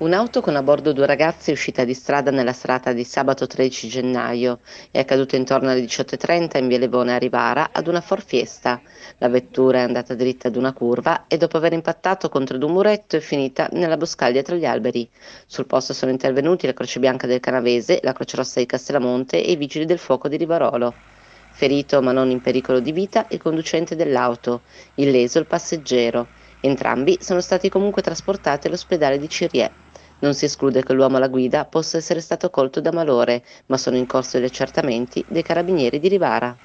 Un'auto con a bordo due ragazzi è uscita di strada nella serata di sabato 13 gennaio. È accaduto intorno alle 18.30 in via Levone a Rivara ad una Ford Fiesta. La vettura è andata dritta ad una curva e dopo aver impattato contro un muretto è finita nella boscaglia tra gli alberi. Sul posto sono intervenuti la Croce Bianca del Canavese, la Croce Rossa di Castellamonte e i Vigili del Fuoco di Rivarolo. Ferito ma non in pericolo di vita il conducente dell'auto, illeso il passeggero. Entrambi sono stati comunque trasportati all'ospedale di Ciriè. Non si esclude che l'uomo alla guida possa essere stato colto da malore, ma sono in corso gli accertamenti dei carabinieri di Rivara.